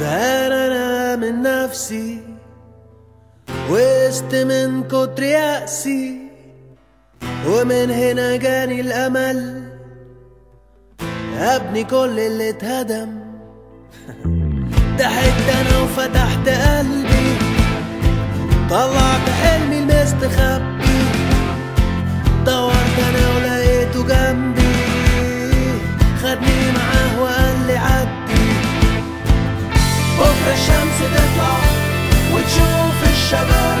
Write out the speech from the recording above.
زهقان أنا من نفسي وقست من كتر يأسي ومن هنا جاني الأمل أبني كل اللي اتهدم ضحكت أنا وفتحت قلبي طلعت حلمي المستخبي دورت أنا ولقيته جنبي خدني معاه accidental, which overshadowed.